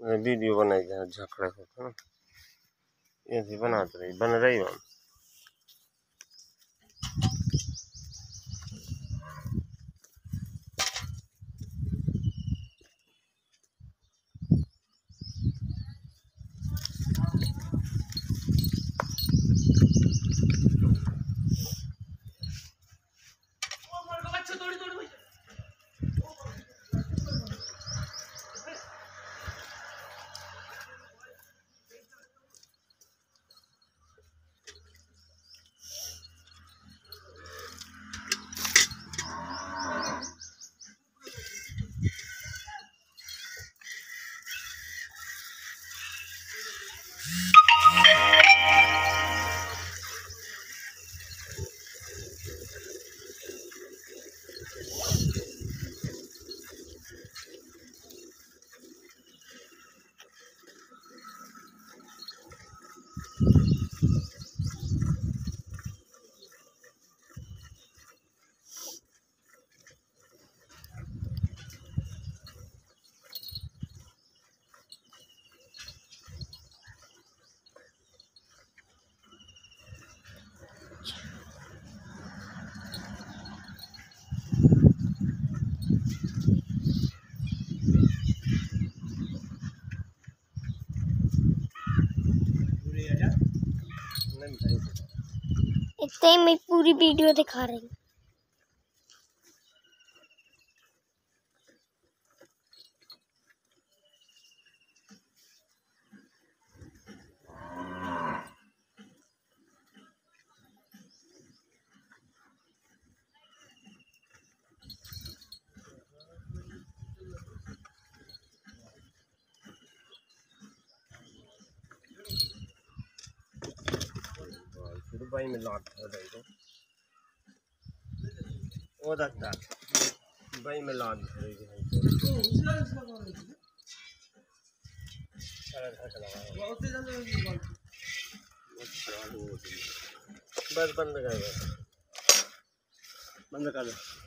Video बनाई जहाँ झगड़ा होता ना? ये थी बनाते रही बन रही हम नहीं you इतने मैं पूरी वीडियो दिखा रही भाई में लाट हो। तो रखता भाई में है। बस बंद कर दो। बंद कर दो।